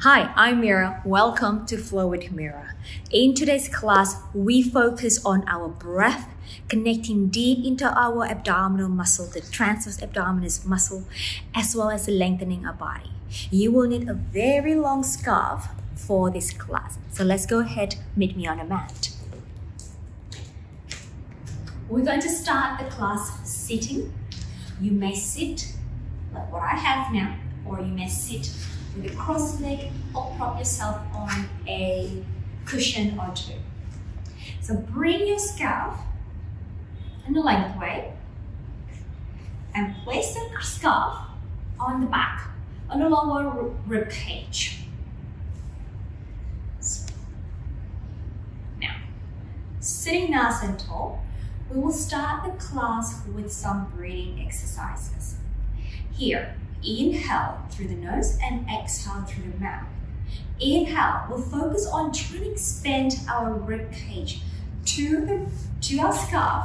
Hi, I'm Mira. Welcome to Flow with Mira. In today's class, we focus on our breath, connecting deep into our abdominal muscle, the transverse abdominis muscle, as well as lengthening our body. You will need a very long scarf for this class. So let's go ahead, meet me on a mat. We're going to start the class sitting. You may sit like what I have now, or you may sit with a cross leg or prop yourself on a cushion or two. So bring your scarf in the length way and place the scarf on the back, on the lower rib cage. Now, sitting nice and tall, we will start the class with some breathing exercises. Here, Inhale through the nose and exhale through the mouth. Inhale, we'll focus on trying to expand our rib cage to, the, to our scarf,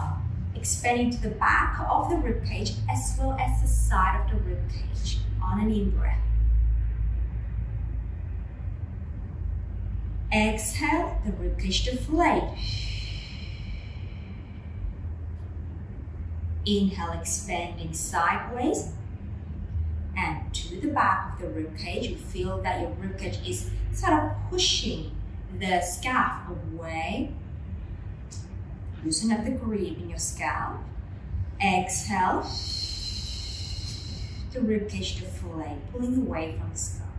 expanding to the back of the rib cage as well as the side of the rib cage on an in-breath. Exhale, the rib cage deflate. Inhale, expanding sideways and to the back of the rib cage. You feel that your rib cage is sort of pushing the scalp away. Loosen up the grip in your scalp. Exhale. The rib cage to fillet, pulling away from the scalp.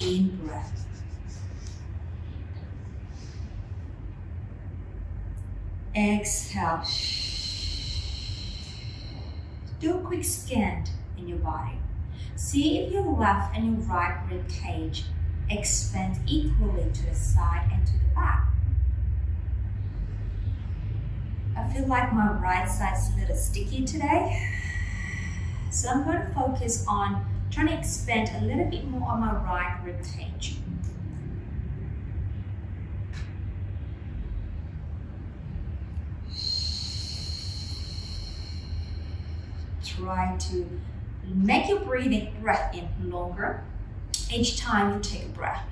In breath. Exhale. Do a quick scan in your body. See if your left and your right rib cage expand equally to the side and to the back. I feel like my right side's a little sticky today. So I'm going to focus on trying to expand a little bit more on my right rib cage. Try to Make your breathing breath in longer each time you take a breath.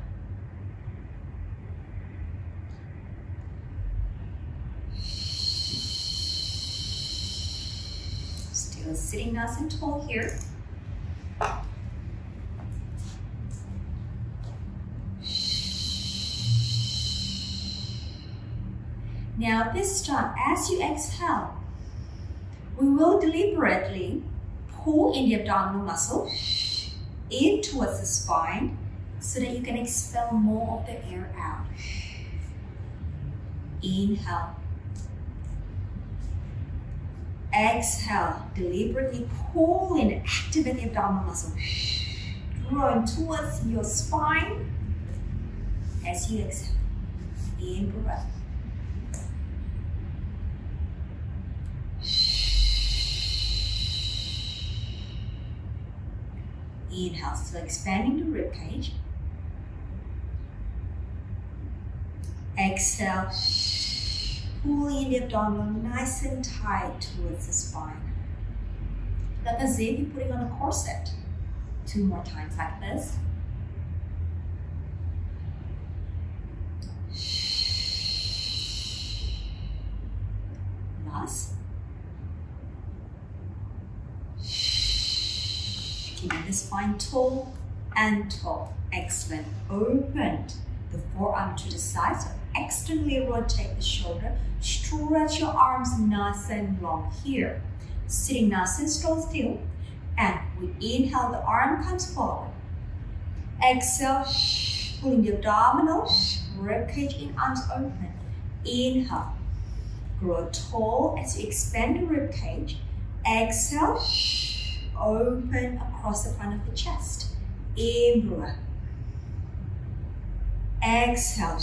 Still sitting nice and tall here. Now this time, as you exhale, we will deliberately pull in the abdominal muscle in towards the spine so that you can expel more of the air out. Inhale. Exhale, deliberately pull in, activate the abdominal muscle. Drawing towards your spine as you exhale. In breath. Inhale, so expanding the rib cage. Exhale, pulling the abdominal nice and tight towards the spine. Like as if you're putting on a corset. Two more times like this. Last. keeping the spine tall and tall. Excellent. Open the forearm to the side. So externally rotate the shoulder. Stretch your arms nice and long here. Sitting nice and strong still. And we inhale, the arm comes forward. Exhale, pulling the abdominal, rib cage in, arms open. Inhale, grow tall as you expand the rib cage. Exhale, open across the front of the chest. In breath. Exhale.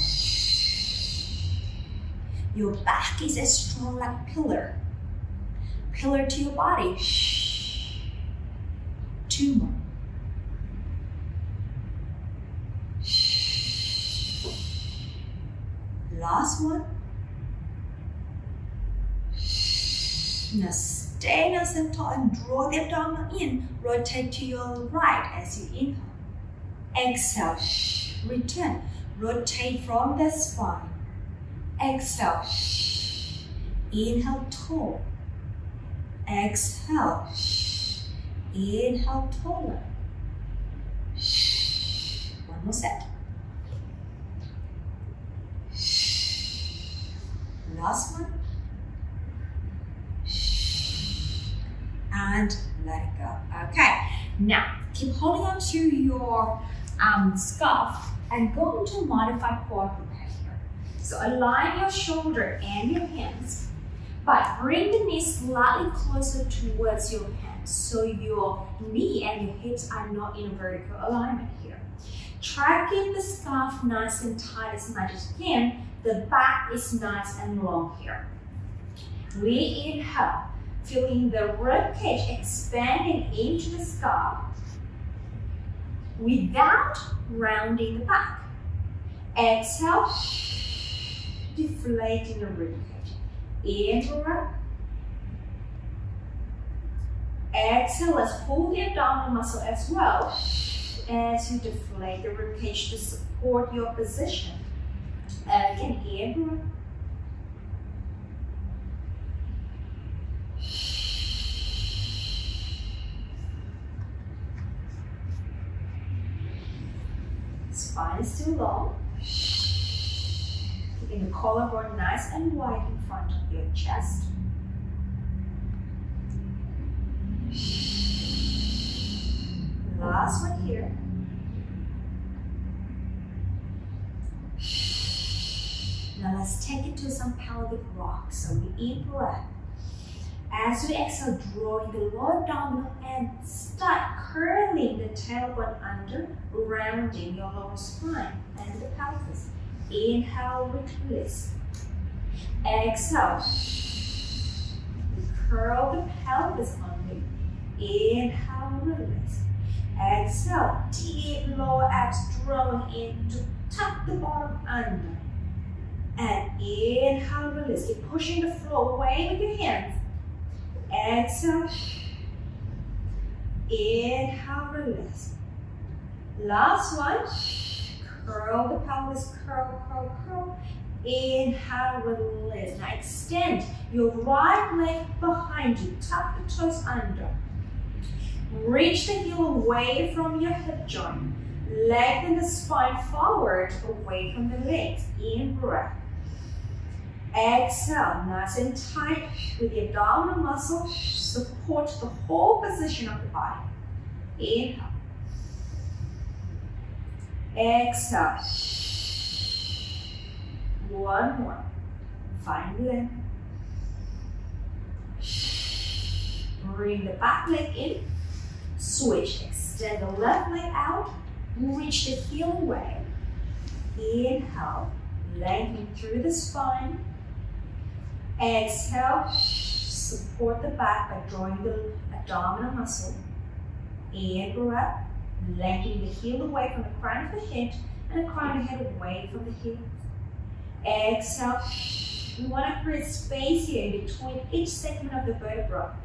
Your back is as strong like pillar. Pillar to your body. Two more. Last one. Now Stay nice and tall and draw the abdomen in. Rotate to your right as you inhale. Exhale. Return. Rotate from the spine. Exhale. Inhale, tall. Exhale. Inhale, taller. One more set. Last one. And let it go. Okay. Now, keep holding on to your um, scarf and go into modified quadruped here. So align your shoulder and your hands, but bring the knee slightly closer towards your hands so your knee and your hips are not in a vertical alignment here. Try to keep the scarf nice and tight as much as you can. The back is nice and long here. We inhale, feeling the rib cage expanding into the scarf without rounding the back. Exhale, deflating the rib cage. Inhale. Exhale, let's pull the abdominal muscle as well as you deflate the rib cage to support your position. Uh, Again, inhale. Spine is too long. Keeping the collarbone nice and wide in front of your chest. Last one here. Now let's take it to some pelvic rock. So we in breath. As we exhale, drawing the lower abdominal and start curling the tailbone under, rounding your lower spine and the pelvis. Inhale, release. Exhale. Curl the pelvis under. Inhale, release. Exhale, deep lower abs drawing in to tuck the bottom under. And inhale, release. Keep pushing the floor away with your hands. Exhale. Inhale, release. Last one. Curl the pelvis, curl, curl, curl. Inhale, release. Now extend your right leg behind you. Tuck the toes under. Reach the heel away from your hip joint. Lengthen the spine forward, away from the legs. In breath. Exhale, nice and tight with the abdominal muscle. Support the whole position of the body. Inhale. Exhale. One more. Find it. Bring the back leg in. Switch. Extend the left leg out. Reach the heel away. Inhale. Lengthen through the spine. Exhale, support the back by drawing the abdominal muscle. In up, letting the heel away from the crown of the head and the crown of the head away from the heel. Exhale, we want to create space here in between each segment of the vertebra.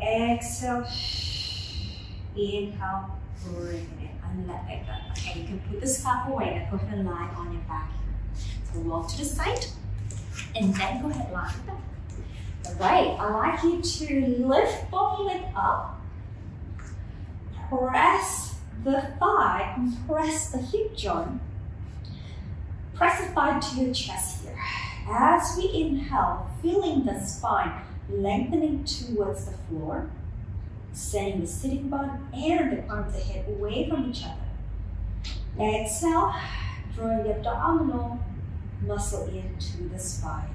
Exhale, inhale, bring it and let it go. Okay, you can put the scarf away and go ahead and lie on your back so walk to the side and then go ahead lie back. All right, I'd like you to lift both legs up, press the thigh, press the hip joint, press the thigh to your chest here. As we inhale, feeling the spine lengthening towards the floor, sending the sitting bone and the crown of the head away from each other. Exhale, drawing the abdominal muscle into the spine.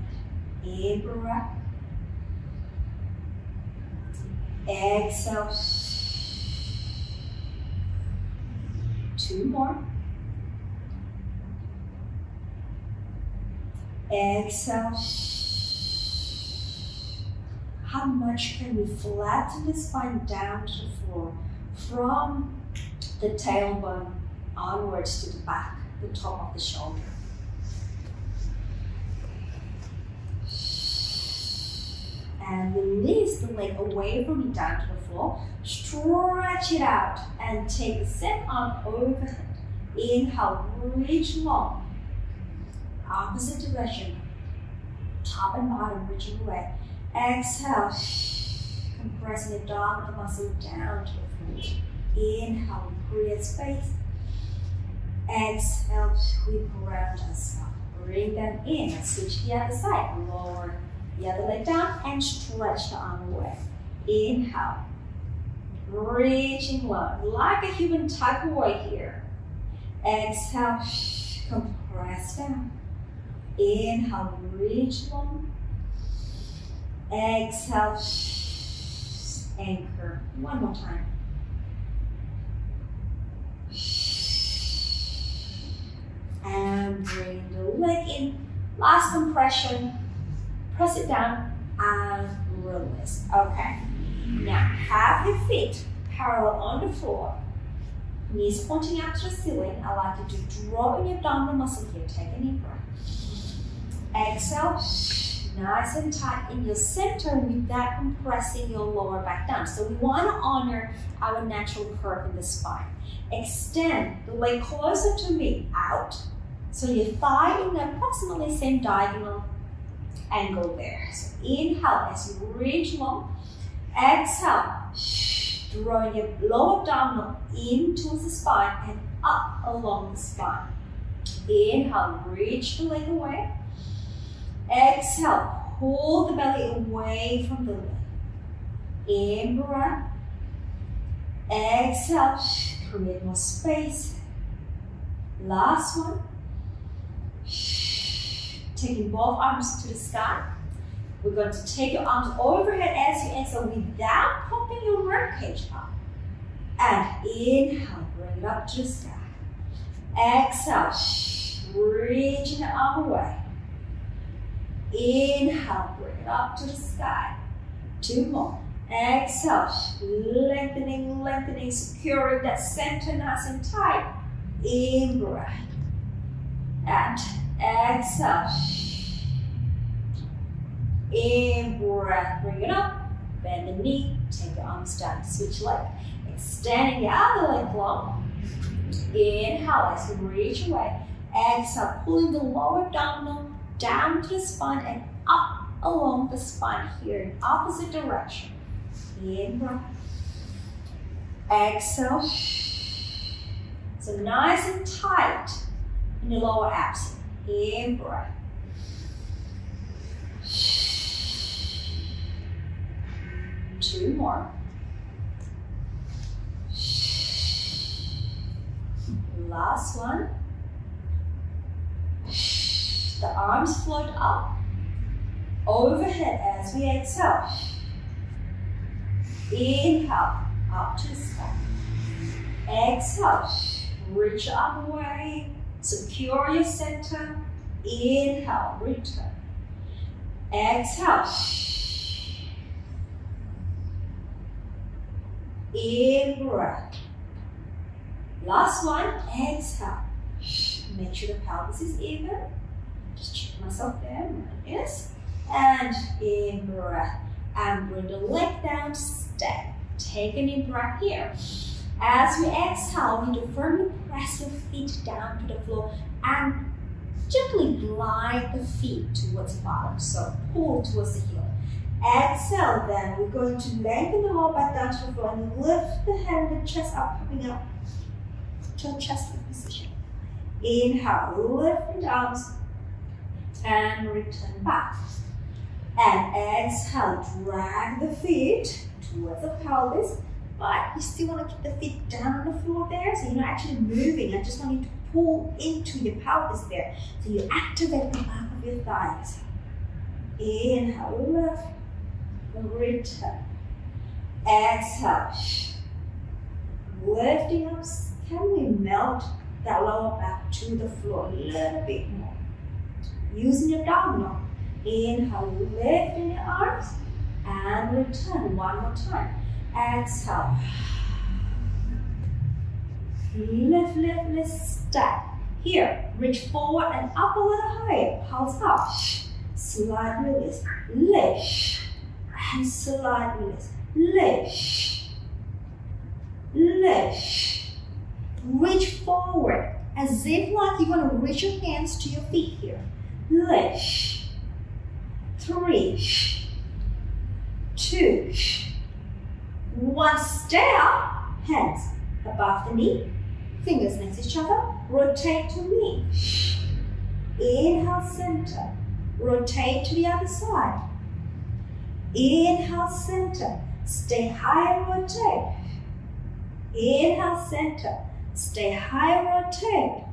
In breath. Exhale. Two more. Exhale. How much can we flatten the spine down to the floor from the tailbone onwards to the back, the top of the shoulder? And release the leg away from you down to the floor. Stretch it out and take the same arm overhead. Inhale, reach long. Opposite direction. Top and bottom reaching away. Exhale, compressing the abdominal muscle down to the floor. Inhale, create space. Exhale, we ground ourselves. Bring them in. And switch the other side. Lower the other leg down and stretch the arm away. Inhale. Reaching low, like a human tug away here. Exhale, compress down. Inhale, reach long. Exhale, anchor. One more time. And bring the leg in. Last compression. Press it down and release. Okay. Now have your feet parallel on the floor. Knees pointing out to the ceiling. I like you to draw in your abdominal muscle here. Take a deep breath. Exhale, nice and tight in your center without compressing your lower back down. So we want to honor our natural curve in the spine. Extend the leg closer to me, out. So your thigh in the approximately same diagonal angle there. So inhale as you reach long. Exhale, drawing your lower abdominal into the spine and up along the spine. Inhale, reach the leg away. Exhale, pull the belly away from the leg. In breath. Exhale, create more space. Last one. Taking both arms to the sky. We're going to take your arms overhead as you exhale without popping your ribcage up. And inhale, bring it up to the sky. Exhale, reaching the arm away. Inhale, bring it up to the sky. Two more. Exhale, lengthening, lengthening, securing that center nice and tight. In breath. And exhale. In breath, bring it up. Bend the knee, take your arms down, switch leg. Extending the other leg long. Inhale as you reach away. Exhale, pulling the lower abdominal down to the spine and up along the spine here in opposite direction. In breath. Exhale. So nice and tight in the lower abs. In breath. Two more. Last one. The arms float up, overhead as we exhale. Inhale, up to sky. Exhale, reach up away, secure your center. Inhale, return. Exhale. In breath. Last one, exhale. Make sure the pelvis is even. Just check myself there, yes. And in breath. And bring the leg down, step. Take an in breath here. As we exhale, to firmly press your feet down to the floor and gently glide the feet towards the bottom. So pull towards the heel. Exhale, then we're going to lengthen the lower back down to the floor and lift the head and the chest up, coming up to a chest lift position. Inhale, lift the arms and return back. And exhale, drag the feet towards the pelvis, but you still want to keep the feet down on the floor there, so you're not actually moving. I just want you to pull into your pelvis there. So you activate the back of your thighs. Inhale, lift, return. Exhale, lifting up. Can we melt that lower back to the floor a little bit more? Using your abdominal. Inhale, lifting your arms and return one more time. Exhale. Lift, lift, lift, step. Here, reach forward and up a little higher. Pulse up. Slide release. Lift. and slightly lift. Lift. Lift. Reach forward as if like you want to reach your hands to your feet here. Lift. Three. Two. One. Stay up. Hands above the knee. Fingers next to each other. Rotate to me. Inhale, center. Rotate to the other side. Inhale, center. Stay high rotate. Inhale, center. Stay high rotate.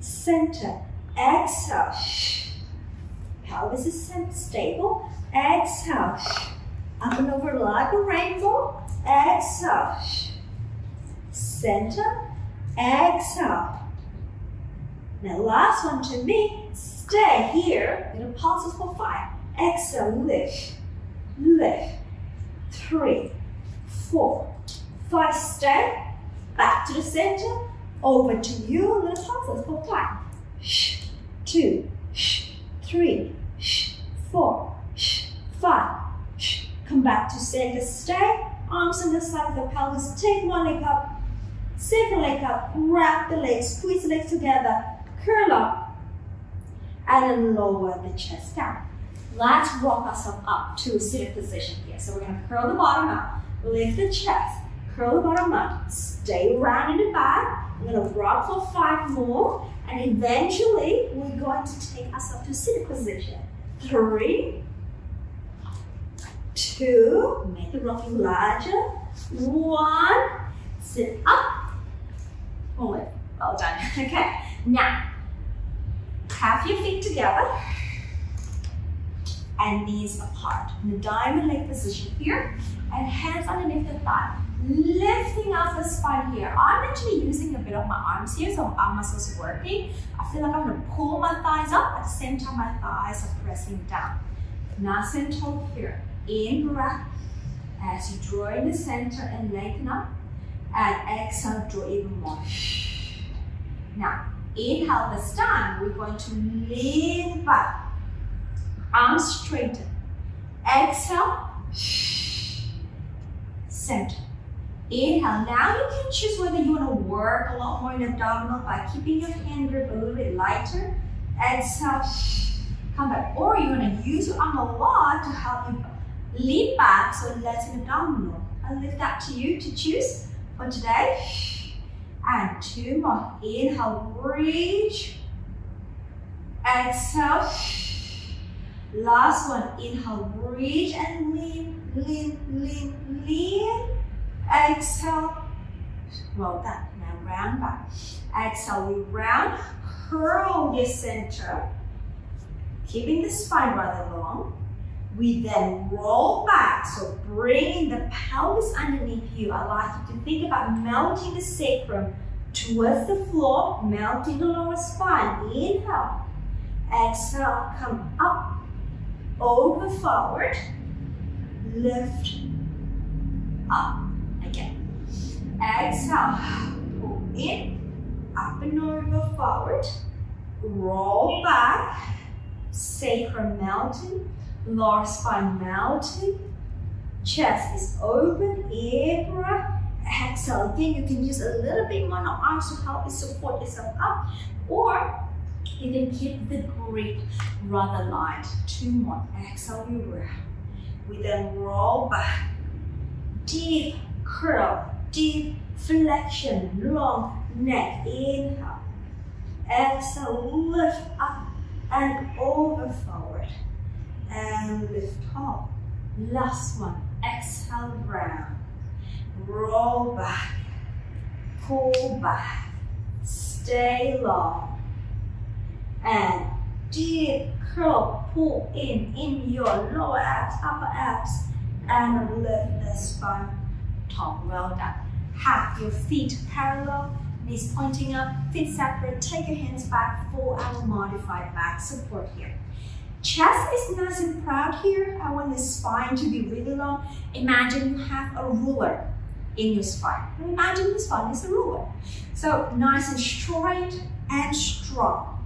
Center. Exhale. Pelvis is stable. Exhale. Up and over like a rainbow. Exhale. Center. Exhale. Now last one to me. Stay here. Little pulses for five. Exhale, lift, lift. Three, four, five. Stay. Back to the center. Over to you. Little pulses for five. Two, three, four, five. Come back to center. Stay. Arms on the side of the pelvis. Take one leg up. Second leg up. Wrap the legs. Squeeze the legs together. Curl up. And then lower the chest down. Let's rock ourselves up to a seated position here. So we're going to curl the bottom up, lift the chest, curl the bottom up, stay round in the back. We're going to rock for five more, and eventually we're going to take ourselves to seated position. Three, two, make the rocking larger, one, sit up. Oh, well done. Okay, now have your feet together and knees apart. In the diamond leg position here, and hands underneath the thigh. Lifting up the spine here. I'm actually using a bit of my arms here, so arm muscles are working. I feel like I'm gonna pull my thighs up, at the same time my thighs are pressing down. Nice and tall here. In breath, as you draw in the center and lengthen up, and exhale, draw even more. Now, inhale this time, we're going to lean back Arms straighten. Exhale. Center. Inhale. Now you can choose whether you want to work a lot more in the abdominal by keeping your hand grip a little bit lighter. Exhale. Come back. Or you want to use your arm a lot to help you lean back so less in abdominal. I'll leave that to you to choose for today. And two more. Inhale, reach. Exhale. Last one, inhale, reach and lean, lean, lean, lean. Exhale, well done. Now round back. Exhale, we round, curl the center, keeping the spine rather long. We then roll back, so bringing the pelvis underneath you. I'd like you to think about melting the sacrum towards the floor, melting the lower spine. Inhale. Exhale, come up over forward, lift up again. Exhale, pull in, up and over forward, roll back, sacrum melting, lower spine melting, chest is open, breath, exhale. Again, you can use a little bit more arms to help you support yourself up, or you can keep the grip rather light. Two more. Exhale, round. We then roll back. Deep curl, deep flexion, long neck. Inhale. Exhale, lift up and over forward. And lift up. Last one. Exhale, round. Roll back. Pull back. Stay long and deep curl, pull in, in your lower abs, upper abs, and lift the spine top. Well done. Have your feet parallel, knees pointing up, feet separate. Take your hands back for our modified back support here. Chest is nice and proud here. I want the spine to be really long. Imagine you have a ruler in your spine. Imagine the spine is a ruler. So nice and straight and strong.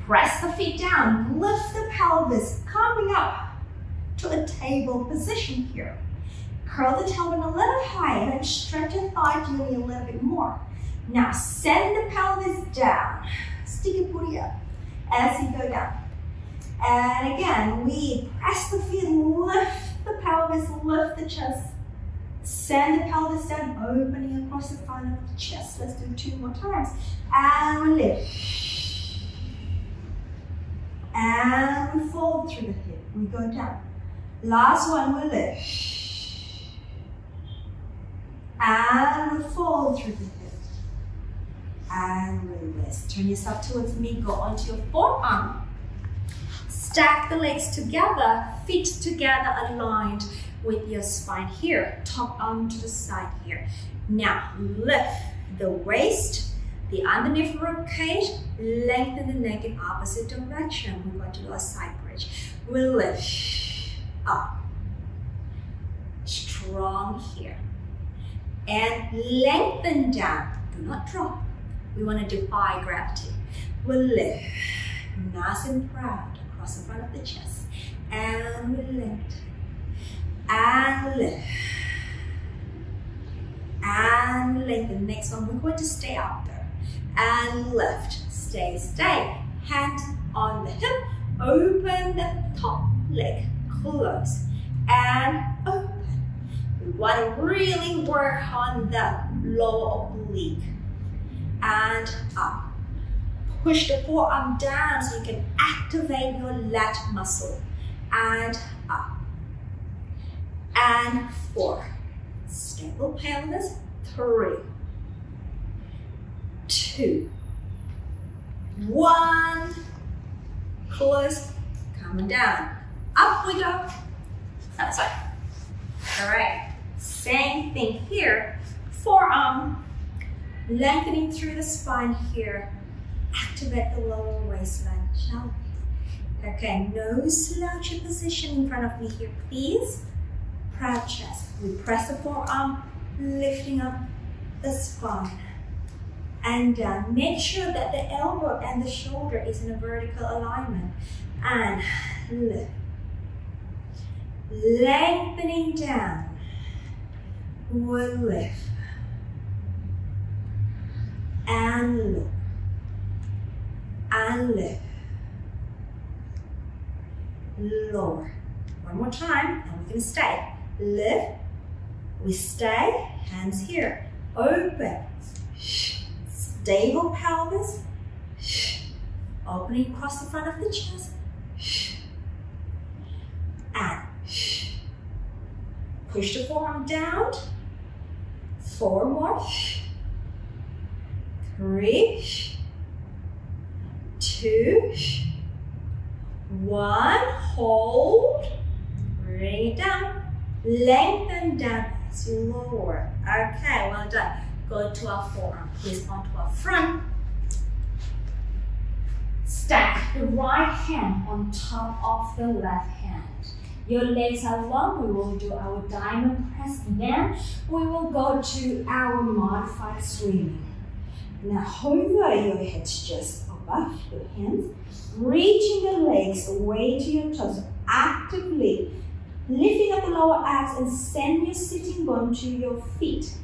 Press the feet down, lift the pelvis, coming up to a table position here. Curl the tailbone a little higher and stretch your thigh journey a little bit more. Now send the pelvis down. Stick your booty up as you go down. And again, we press the feet, lift the pelvis, lift the chest. Send the pelvis down, opening across the front of the chest. Let's do two more times. And lift. And fold through the hip. We go down. Last one, we lift. And fold through the hip. And release. Turn yourself towards me. Go onto your forearm. Stack the legs together, feet together aligned with your spine here, top arm to the side here. Now lift the waist, the underneath rib cage, lengthen the neck in opposite direction. We're going to do a side bridge. We lift up, strong here, and lengthen down. Do not drop. We want to defy gravity. We lift, nice and proud across the front of the chest, and lift and lift and lift. The next one, we're going to stay up there and lift. Stay, stay. Hand on the hip. Open the top leg. Close and open. We want to really work on the lower oblique. And up. Push the forearm down so you can activate your lat muscle. And up and four. Stable pelvis, three, two, one. Close, coming down. Up we go. That's. All right, same thing here. Forearm, lengthening through the spine here. Activate the lower waistline, shall we? Okay, no slouchy position in front of me here, please proud chest. We press the forearm, lifting up the spine and down. Make sure that the elbow and the shoulder is in a vertical alignment. And lift. Lengthening down. We'll lift. And look. And lift. Lower. One more time, and we can stay. Lift, we stay, hands here, open, stable pelvis, opening across the front of the chest, and push the forearm down, four more, three, two, one, hold, bring it down, Lengthen down as lower. Okay, well done. Go to our forearm, please, onto our front. Stack the right hand on top of the left hand. Your legs are long, we will do our diamond press. Then we will go to our modified swimming. Now hover your head just above your hands, reaching the legs away to your toes. Actively Lifting up the lower abs and send your sitting bone to your feet.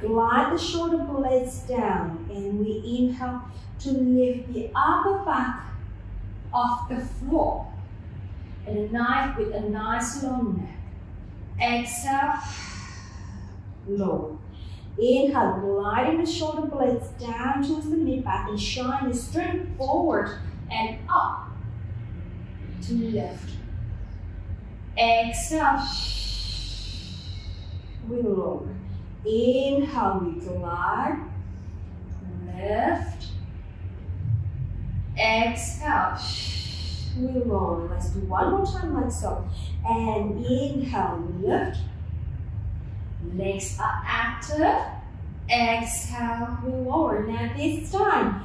Glide the shoulder blades down and we inhale to lift the upper back off the floor. And a nice, with a nice long neck. Exhale, lower. Inhale, gliding the shoulder blades down towards the mid back and shine the strength forward and up to left. Exhale. We lower. Inhale, we glide. Lift. Exhale. We lower. Let's do one more time like so. And inhale, lift. Legs are active. Exhale, we lower. Now this time,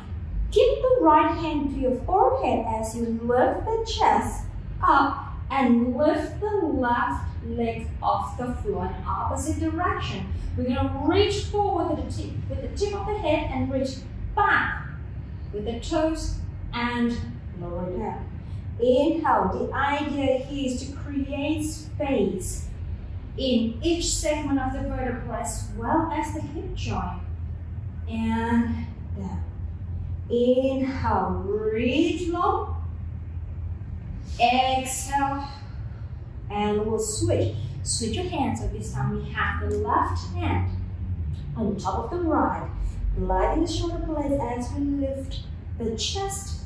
keep the right hand to your forehead as you lift the chest up and lift the left leg off the floor in opposite direction. We're going to reach forward with the, tip, with the tip of the head and reach back with the toes and lower down. Inhale. The idea here is to create space in each segment of the vertebra as well as the hip joint. And down. Inhale, reach long. Exhale, and we'll switch. Switch your hands. So this time we have the left hand on top of the right, gliding the shoulder blades as we lift the chest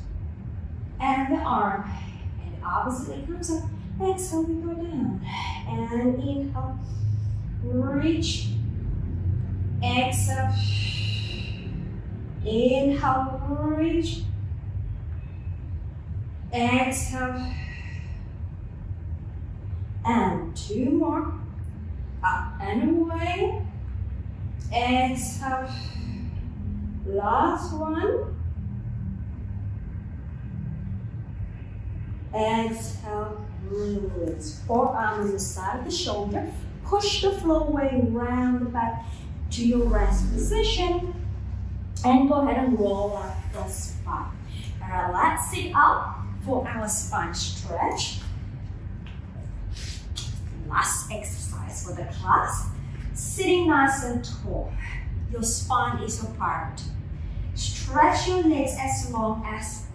and the arm. And opposite it comes up. Exhale, we go down. And inhale, reach. Exhale. Inhale, reach. Exhale. And two more. Uh, up and away. Exhale. Last one. Exhale, release. Forearm um, on the side of the shoulder. Push the floor away round the back to your rest position. And go ahead and roll up the spine. Alright, let's sit up for our spine stretch. Last exercise for the class. Sitting nice and tall. Your spine is your priority. Stretch your legs as long as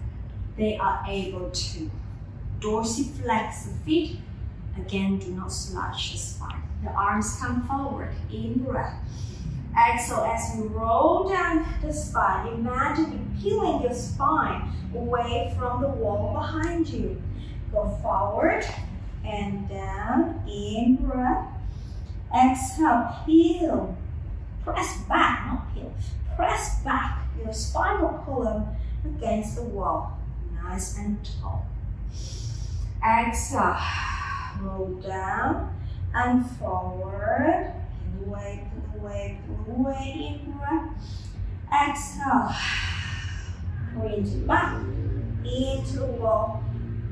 they are able to. Dorsiflex the feet. Again, do not slouch the spine. The arms come forward. In breath. Exhale as you roll down the spine. Imagine peeling your spine away from the wall behind you. Go forward and down. In breath. Exhale, peel. Press back, not peel. Press back your spinal column against the wall. Nice and tall. Exhale. Roll down and forward. Peel away, peel away, peel away. In breath. Exhale. Bring back into the wall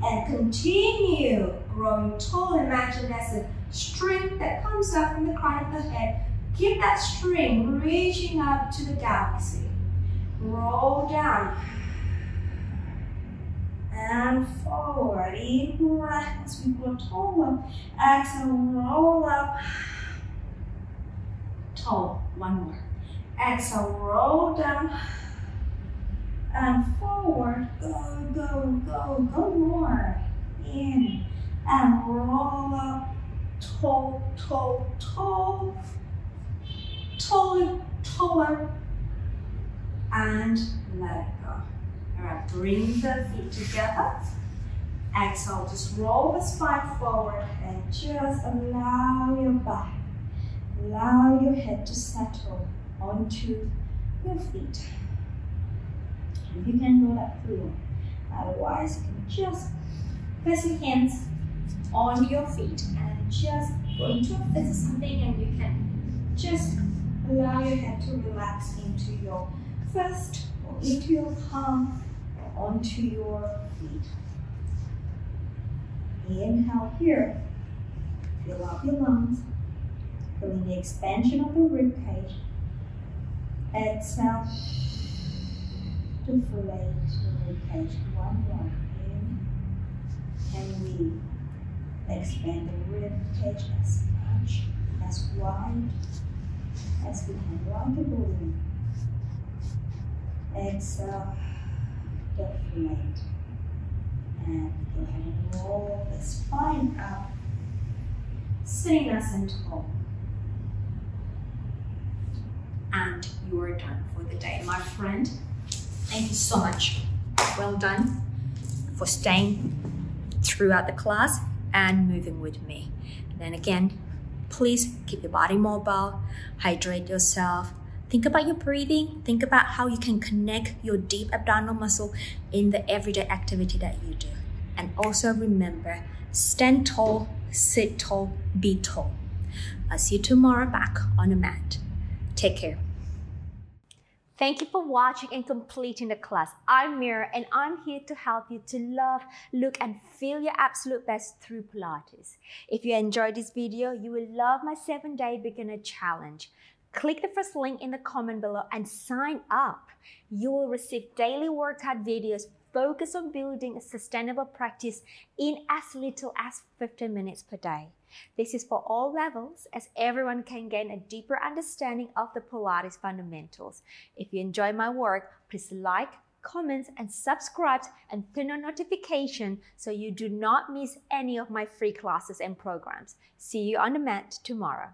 and continue growing tall. Imagine there's a string that comes up from the crown of the head. Keep that string reaching up to the galaxy. Roll down and forward. In breath as we grow taller. Exhale, roll up. Tall. One more. Exhale, roll down and forward. Go, go, go, go more. In and roll up. Tall, tall, tall. Taller, taller. And let it go. All right, bring the feet together. Exhale, just roll the spine forward and just allow your back, allow your head to settle onto your feet. If you can roll that through, otherwise you can just press your hands on your feet and just go into a fist or something and you can just allow your head to relax into your fist or into your palm onto your feet. Inhale here. Fill up your lungs. Feeling the expansion of the rib cage. Exhale. Deflate the rib cage. One one. In and we expand the rib cage as much, as wide as we can round the balloon. Exhale, deflate. And go ahead and roll the spine up, sitting nice and tall. And you are done for the day, my friend. Thank you so much. Well done for staying throughout the class and moving with me. Then again, please keep your body mobile, hydrate yourself, think about your breathing, think about how you can connect your deep abdominal muscle in the everyday activity that you do. And also remember, stand tall, sit tall, be tall. I'll see you tomorrow back on the mat. Take care. Thank you for watching and completing the class. I'm Mira and I'm here to help you to love, look and feel your absolute best through Pilates. If you enjoyed this video, you will love my 7-day beginner challenge. Click the first link in the comment below and sign up. You will receive daily workout videos focused on building a sustainable practice in as little as 15 minutes per day. This is for all levels as everyone can gain a deeper understanding of the Pilates fundamentals. If you enjoy my work, please like, comment, and subscribe and turn on notification so you do not miss any of my free classes and programs. See you on the mat tomorrow.